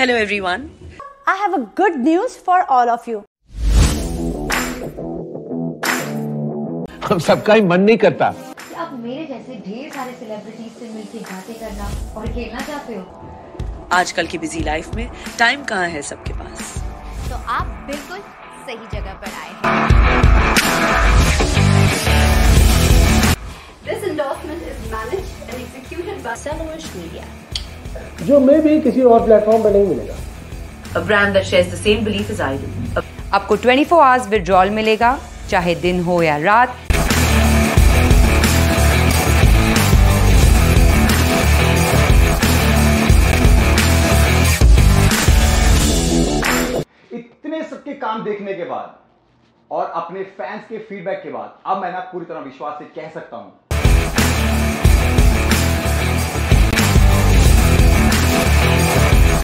Hello everyone. I have a good news for all of you. हम सबका ही मन नहीं करता आप मेरे जैसे ढेर सारे सेलिब्रिटीज से मिलके बातें करना और खेलना चाहते हो आजकल की बिज़ी लाइफ में टाइम कहाँ है सबके पास तो आप बिल्कुल सही जगह पर आए हैं This endorsement is managed and executed by Samoish Media. जो मे भी किसी और प्लेटफॉर्म पर नहीं मिलेगा a brand that shares the same belief as I do. आपको 24 आवर्स विड्रॉल मिलेगा चाहे दिन हो या रात इतने सबके काम देखने के बाद और अपने फैंस के फीडबैक के बाद अब मैं ना पूरी तरह विश्वास से कह सकता हूँ